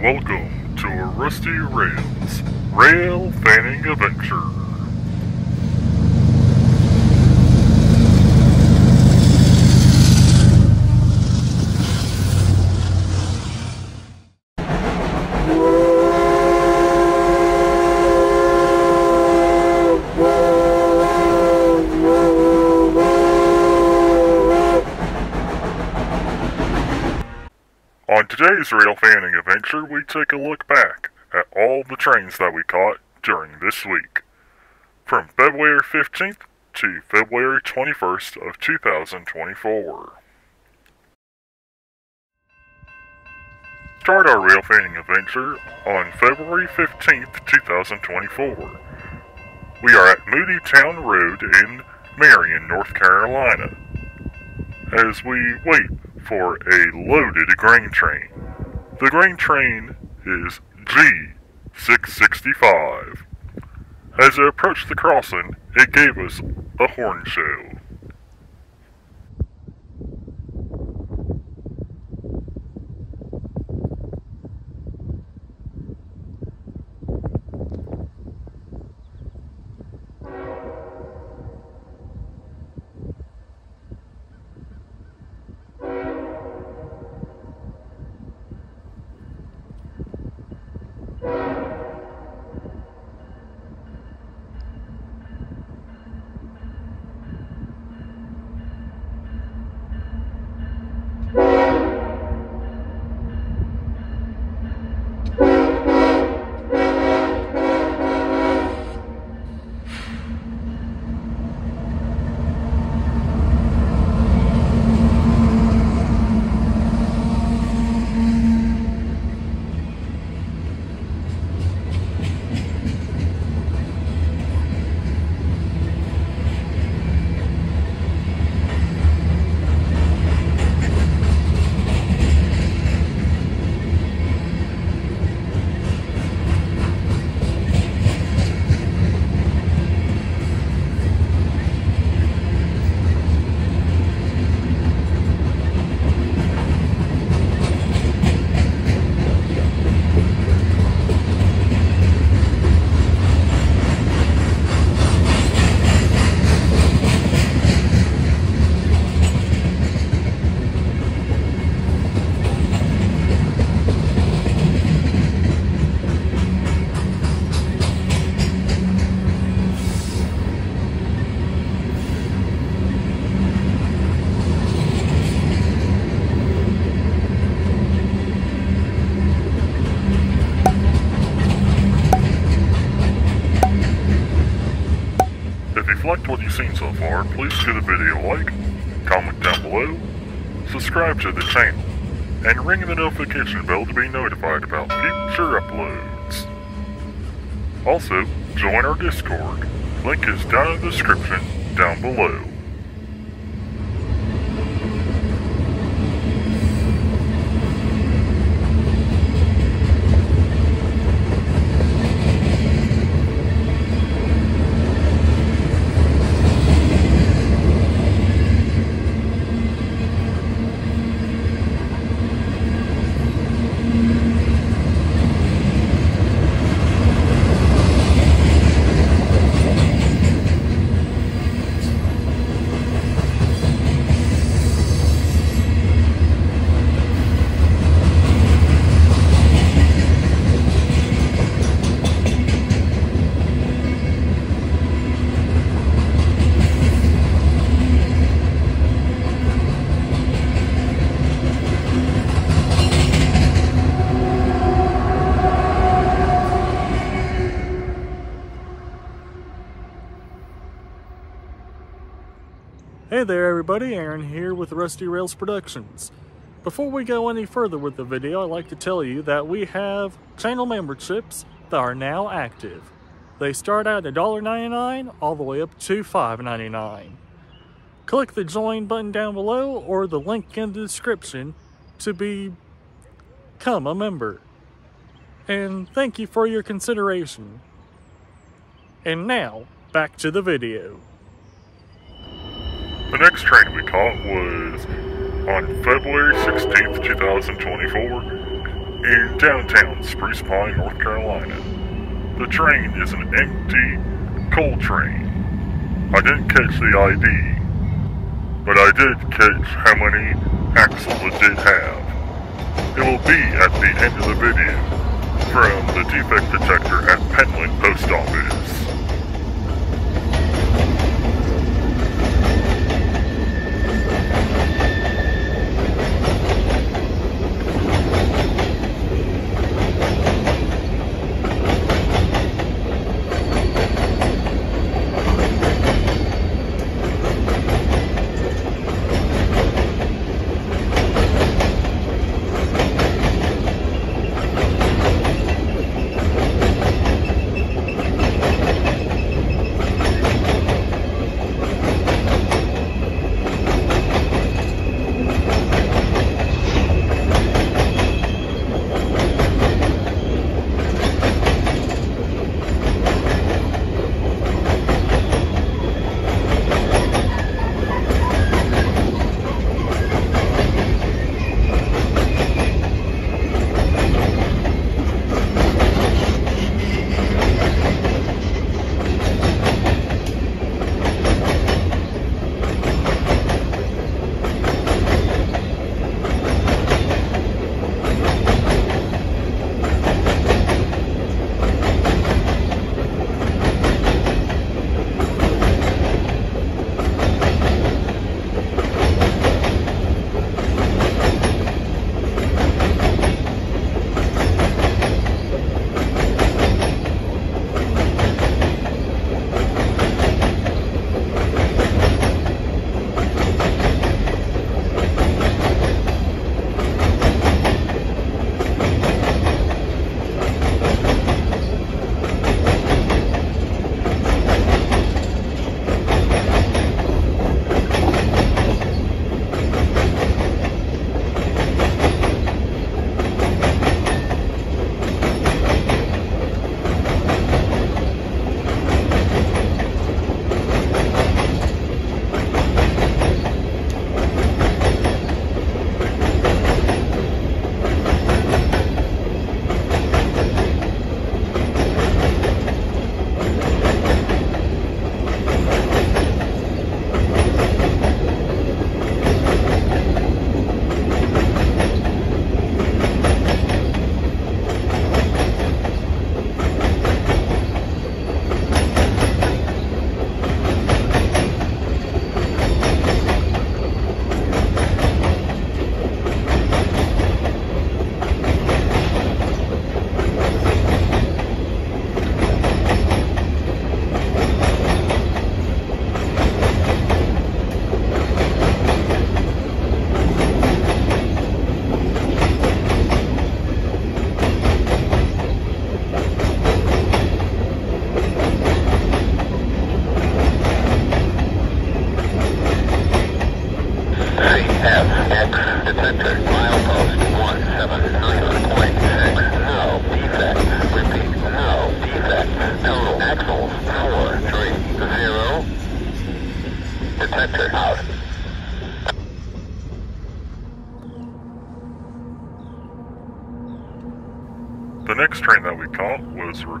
Welcome to Rusty Rails Rail Fanning Adventure. On today's Rail Fanning Adventure, we take a look back at all the trains that we caught during this week. From February 15th to February 21st of 2024. Start our rail fanning adventure on February 15th, 2024. We are at Moody Town Road in Marion, North Carolina. As we wait for a loaded grain train. The grain train is G665. As it approached the crossing, it gave us a horn show. So far, please give the video a like, comment down below, subscribe to the channel, and ring the notification bell to be notified about future uploads. Also, join our Discord. Link is down in the description down below. Hey there everybody, Aaron here with Rusty Rails Productions. Before we go any further with the video, I'd like to tell you that we have channel memberships that are now active. They start at $1.99 all the way up to $5.99. Click the join button down below or the link in the description to be, become a member. And thank you for your consideration. And now, back to the video. The next train we caught was on February 16th, 2024. in downtown Spruce Pine, North Carolina. The train is an empty coal train. I didn't catch the ID, but I did catch how many axles it did have. It will be at the end of the video from the defect detector at Penland Post Office.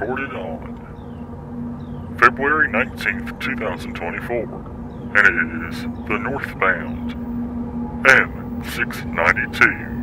Recorded on February 19th, 2024, and it is the northbound M692.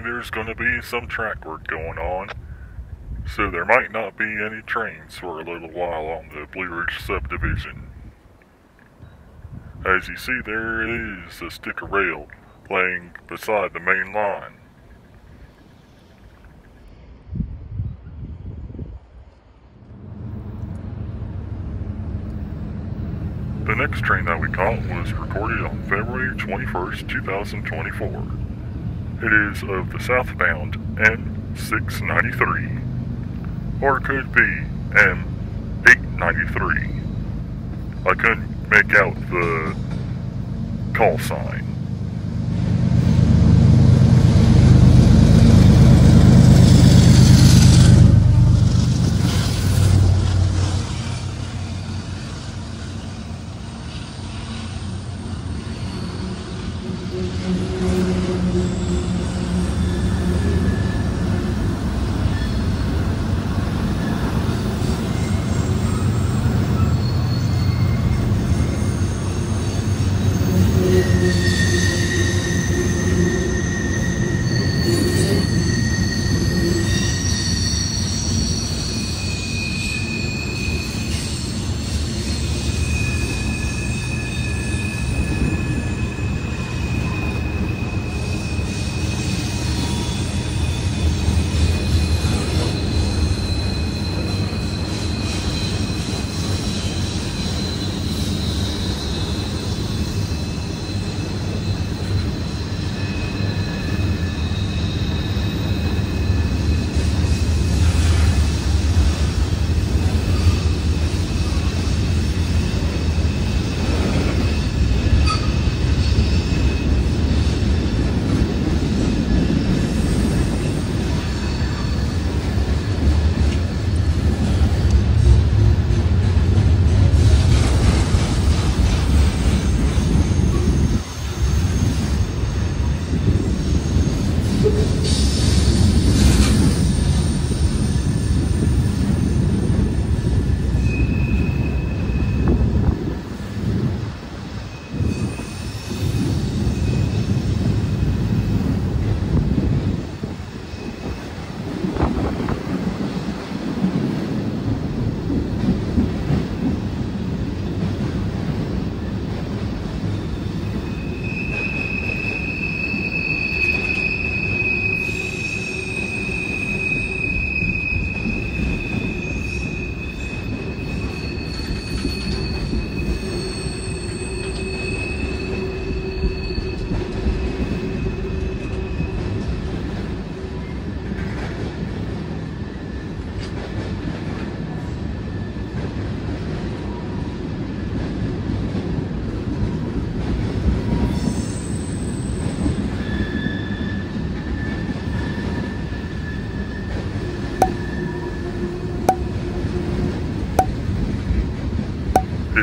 There's going to be some track work going on, so there might not be any trains for a little while on the Blue Ridge subdivision. As you see, there is a stick of rail laying beside the main line. The next train that we caught was recorded on February 21st, 2024. It is of the southbound M693, or it could be M893. I couldn't make out the call sign.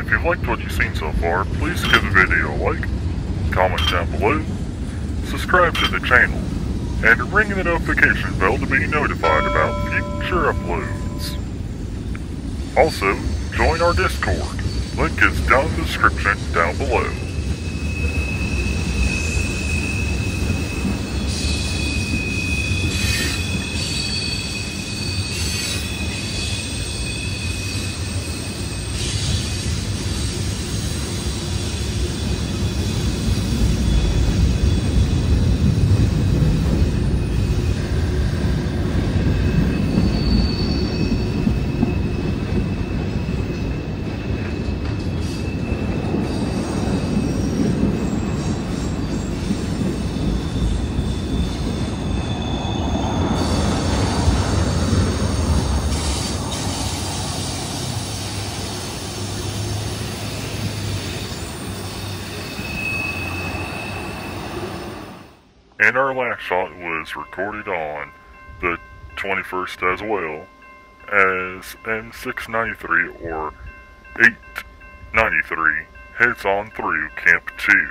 If you've liked what you've seen so far, please give the video a like, comment down below, subscribe to the channel, and ring the notification bell to be notified about future uploads. Also, join our Discord. Link is down in the description down below. And our last shot was recorded on the 21st as well as M693 or 893 heads on through Camp 2.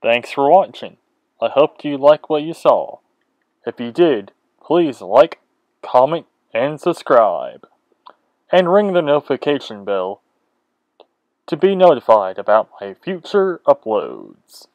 Thanks for watching. I hope you liked what you saw. If you did, please like, comment, and subscribe. And ring the notification bell to be notified about my future uploads.